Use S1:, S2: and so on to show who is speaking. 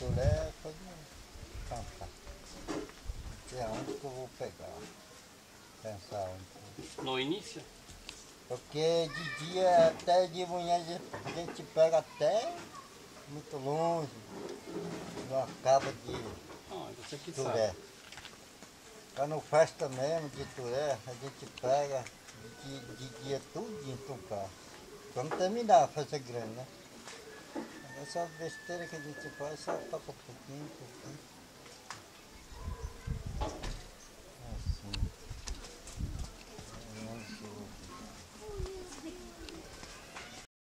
S1: Turé, pode cantar. Que é onde que eu vou pegar. Pensar onde.
S2: No início?
S1: Porque de dia até de manhã a gente pega até muito longe. Não acaba de
S2: Ah, você que
S1: Turé.
S2: sabe.
S1: Tá no festa mesmo de Turé, a gente pega de, de dia tudo em Tuncá. Quando terminar a festa grande, né? Essa besteira que a gente faz só toca um pouquinho, um pouquinho.